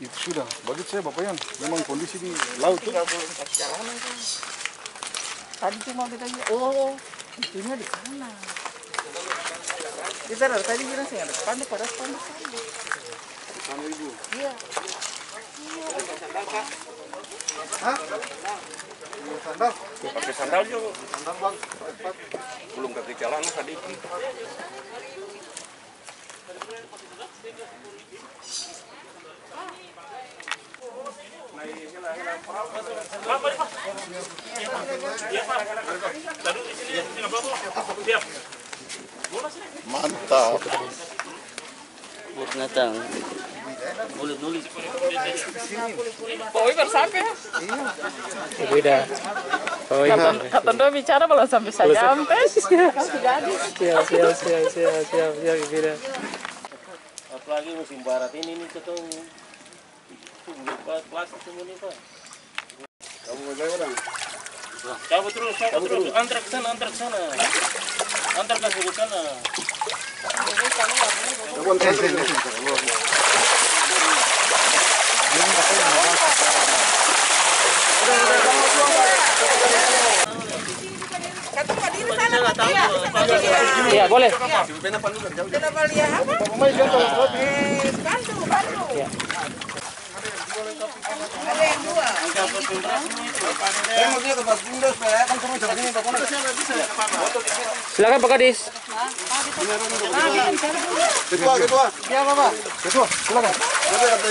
Itu sudah, bagi saya Bapak Yan. Memang kondisi di laut jalanan kan. Tadi cuma kita oh itunya di sana. Kita dari tadi bilang sih ada spanduk pada spanduk. Di sana Ibu. Iya. Iya, sandal. pakai sandal juga Sandal bang. belum ke jalan tadi Mantap. Buat natang. Mulut nulis. Oh, baru sampai. Beda. Oh iya. Kata dua bicara belum sampai saya sampai. Siap, siap, siap, siap, siap, siap, beda. Apalagi musim barat ini nih ketemu plastik semua nih pak. Kamu mau jalan orang? Cabut terus, cabut terus. Antar ke sana, antar ke sana. Antar ke sana. Iya. Boleh. Kenapa lihat apa? Eh, bantu, bantu. Ada yang dua. Saya mau dia ke Pak Bunda supaya kan semua jalan ini Pak Bunda. Silakan Pak Kadis. Ketua, ketua. Iya Bapak. Ketua, silakan. Ada kata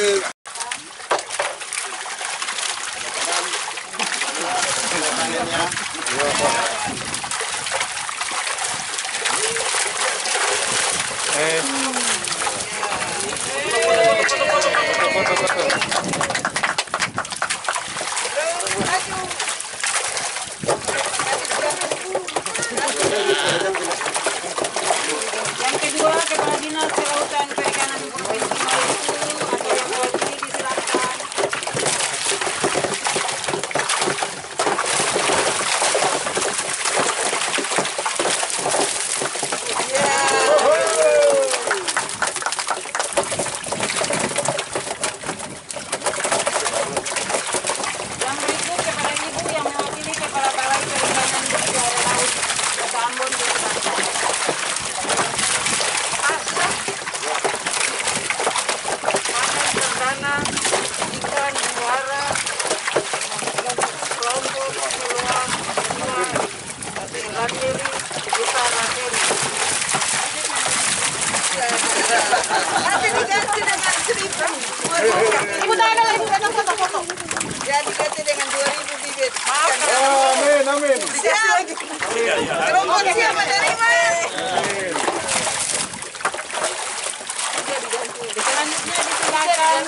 Yang kedua, Kepala Dinas Kelautan Perikanan Provinsi Maluku atau yang mewakili disilakan. Yang berikut kepada Ibu yang mewakili Kepala Balai Perikanan di Daerah Laut Kota Ambon disilakan. Panen perdana ikan muara kelompok peluang lateri kita lateri. Diganti dengan. Ibu tanya ibu datang foto-foto. Ya diganti dengan dua ribu bibit. Maaf. Amin, amin. Siap lagi. Kelompok siap menerima. Selanjutnya disilakan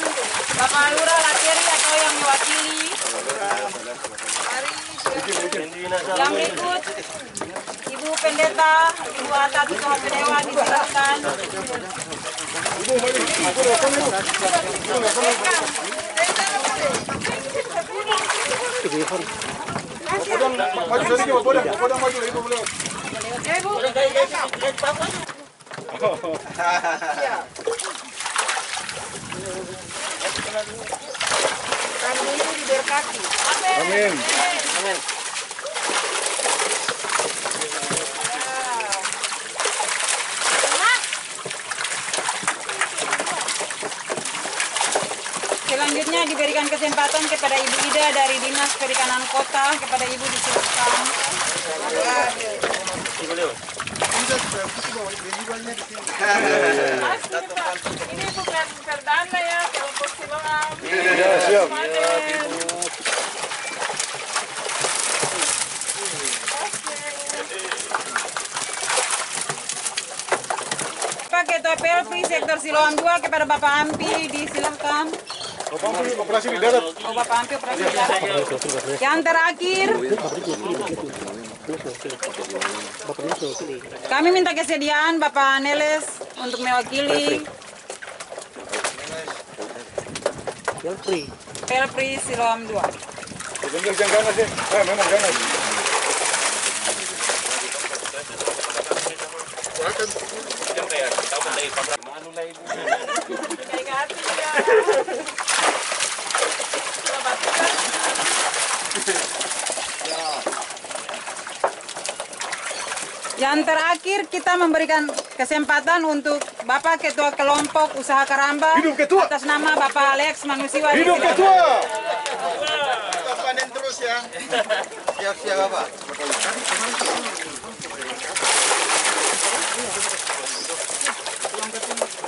Bapak Lurah Lateri atau yang mewakili. Yang berikut Ibu Pendeta, Ibu Atat Ketua Dewa disilakan. Diberkati. Amin. Selanjutnya diberikan kesempatan kepada Ibu Ida dari Dinas Perikanan Kota. Kepada Ibu disilakan. Ini bukan perdana ya, kelompok siloam. Ya, siap. Ketua PLP Sektor Siloam 2 kepada Bapak Ampi disilakan. Bapak ambil operasi di darat. Oh Bapak Ampi operasi darat. Yang terakhir kami minta kesediaan Bapak Neles untuk mewakili PLP Siloam 2. Jangan jangan ganas ya. Eh, memang ganas. Kita tahu dari Pak Manu lah ibu. Baik hati ya. Yang terakhir kita memberikan kesempatan untuk Bapak Ketua Kelompok Usaha Karamba Hidup Ketua! atas nama Bapak Alex Manusiwa. Hidup ketua! Kita panen terus ya. Siap-siap Bapak.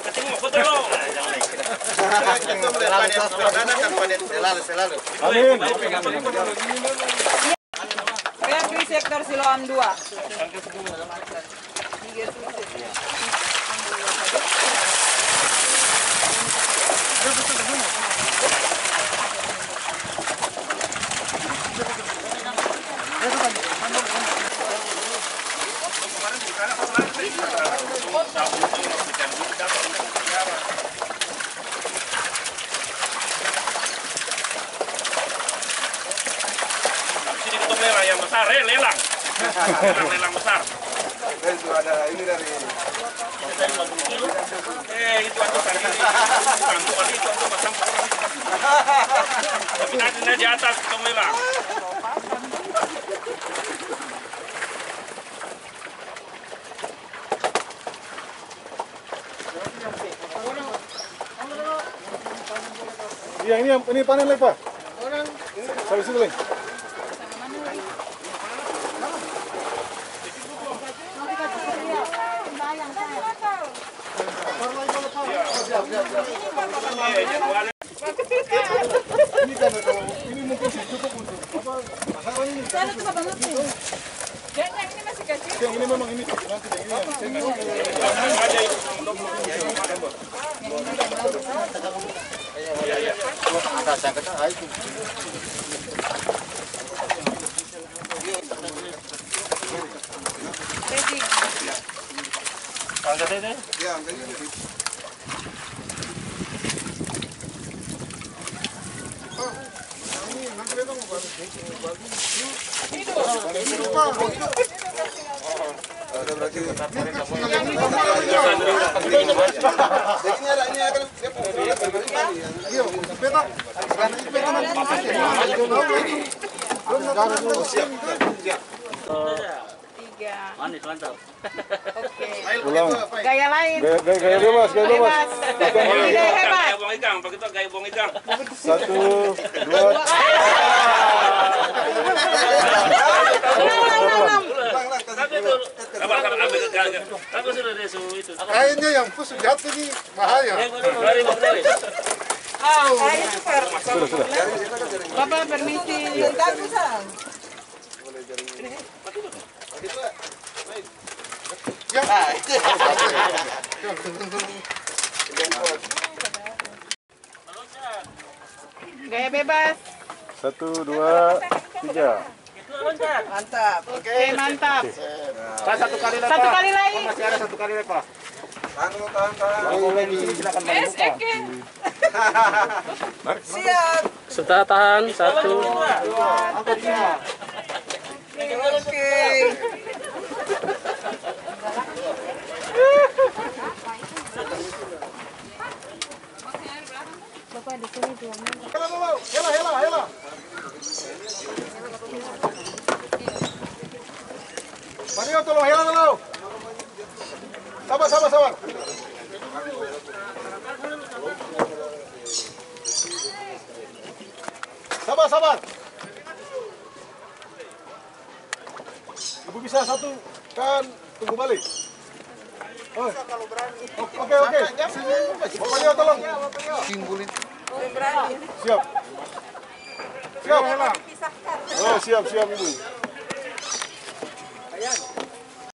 Ketemu foto lo. Kita mulai panen perdana dan panen selalu selalu. Refri Sektor Siloam 2. Sini Lelang, lelang besar. Itu ada ini dari Eh, itu aku tadi. Kantuk kali itu aku pasang. Tapi nanti di atas kita lelang. Iya ini ini panen lagi pak. Sampai sini lagi. Ini kan ini mungkin cukup untuk apa? Masalah ini. Yang ini memang ini nanti yang ini yang ya, ini. Ada berarti. Ini ada ini akan dia punya kali ya. Iya, peta. Nanti Tiga. Manis, mantap. Oke. Ulang. Gaya lain. Gaya, gaya, gaya bebas, gaya bebas. Gaya hebat. Gaya buang ikan, begitu gaya buang ikan. Satu, dua, kayaknya yang pus jahat ini bahaya. Super. Bapak permisi. Gaya bebas. Satu, dua, tiga. Mantap. Oke, mantap. Satu kali Satu kali lagi. Masih ada satu kali. Tahan tahan. Silakan Yes, oke. Siap. Sudah tahan satu. Oke. Hela. Mario tolong hela dulu. Sabar, sabar, sabar. Sabar, sabar. Ibu bisa satu kan tunggu balik. Oh. Oke, oke. Bapak tolong. Siap. Siap. Oh, siap, siap Ibu.